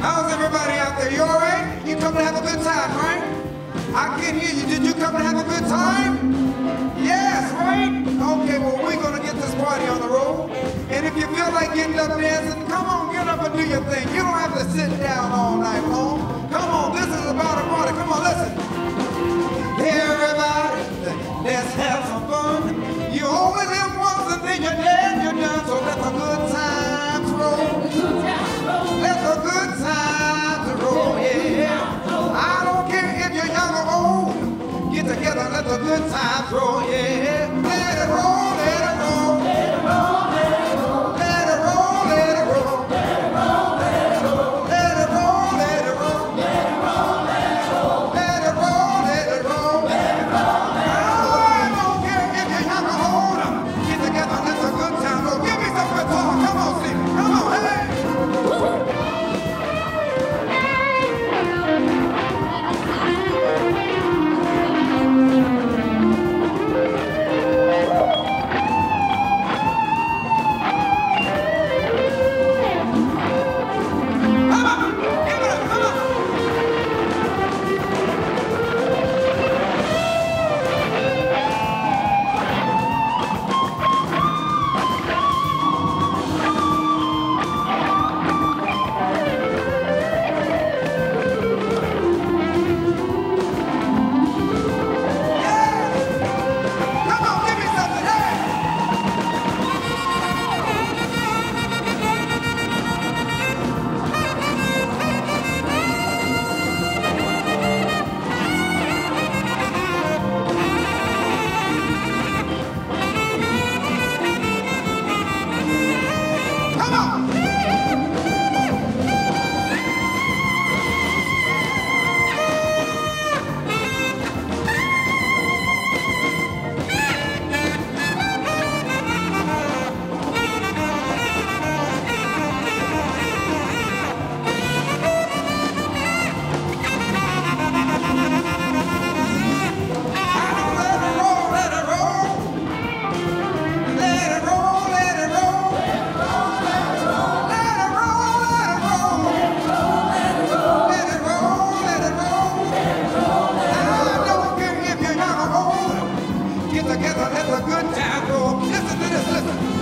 How's everybody out there? You all right? You come to have a good time, right? I can hear you. Did you come to have a good time? Yes, right? Okay, well, we're going to get this party on the road. And if you feel like getting up dancing, come on, get up and do your thing. You don't have to sit down all night long. together. It's a good time. So listen to this. Listen.